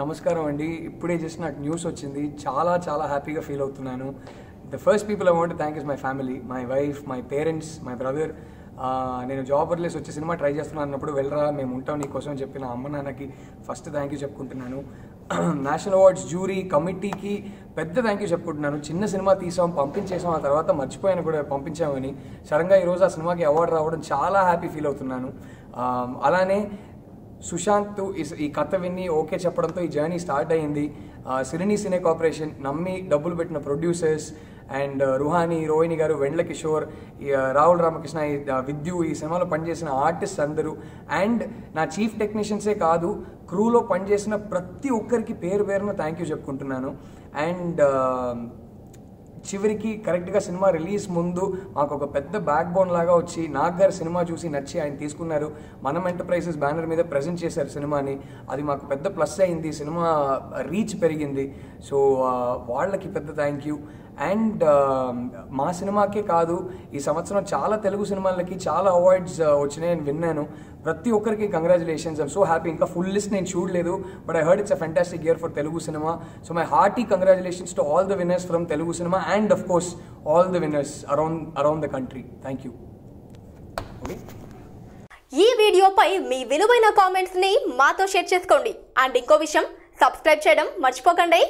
నమస్కారం అండి. ఇప్పుడే జస్ట్ నాకు న్యూస్ వచ్చింది. చాలా చాలా హ్యాపీగా ఫీల్ అవుతున్నాను. The first people I want thank is my family my wife my parents my brother నేను జాబ్ వదిలేసి వచ్చి సినిమా ట్రై చేస్తున్నాను అన్నప్పుడు వెళ్ళరా మేము ఉంటాం నీకోసం అని చెప్పిన అమ్మ నాన్నకి ఫస్ట్ థ్యాంక్ యూ చెప్పుకుంటున్నాను. నేషనల్ అవార్డ్స్ జ్యూరీ కమిటీకి పెద్ద థ్యాంక్ యూ చెప్పుకుంటున్నాను. చిన్న సినిమా తీసాం పంపించేసాం ఆ తర్వాత మర్చిపోయాను కూడా పంపించామని. సడన్గా ఈరోజు ఆ సినిమాకి అవార్డు రావడం చాలా హ్యాపీ ఫీల్ అవుతున్నాను. అలానే సుశాంత్ ఈ- ఈ కథ విని ఓకే చెప్పడంతో ఈ జర్నీ స్టార్ట్ అయింది సిరిని సినే కార్పొరేషన్ నమ్మి డబ్బులు పెట్టిన ప్రొడ్యూసర్స్ అండ్ రుహాని రోహిణి గారు వెండ్ల కిషోర్ ఈ, uh, రాహుల్ రామకృష్ణ విద్యు ఈ సినిమాలో పనిచేసిన ఆర్టిస్ట్ అందరూ. అండ్ నా చీఫ్ టెక్నీషియన్సే కాదు క్రూలో పనిచేసిన ప్రతి ఒక్కరికి పేరు పేరున థ్యాంక్ యూ చెప్పుకుంటున్నాను. అండ్ చివరికి కరెక్ట్గా సినిమా రిలీజ్ ముందు మాకు ఒక పెద్ద బ్యాక్ బోన్ లాగా వచ్చి నాగ్ గారు సినిమా చూసి నచ్చి ఆయన తీసుకున్నారు. మనం ఎంటర్ప్రైజెస్ బ్యానర్ మీద ప్రజెంట్ చేశారు సినిమాని. అది మాకు పెద్ద ప్లస్ అయింది. సినిమా రీచ్ పెరిగింది. సో వాళ్ళకి పెద్ద థ్యాంక్ యూ అండ్ మా సినిమాకే కాదు ఈ సంవత్సరం చాలా తెలుగు సినిమాలకి చాలా అవార్డ్స్ వచ్చినాయని విన్నాను. ప్రతి ఒక్కరికి కంగ్రాచులేషన్స్ ఐమ్ సో హ్యాపీ ఇంకా ఫుల్ లిస్ట్ నేను చూడలేదు but I heard it's a fantastic year for Telugu cinema so my hearty congratulations to all the winners from Telugu cinema and of course all the winners around around the country thank you okay ఈ వీడియోపై మీ విలువైన కామెంట్స్ని మాతో share చేసుకోండి. And ఇంకో విషయం subscribe చేయడం మర్చిపోకండి.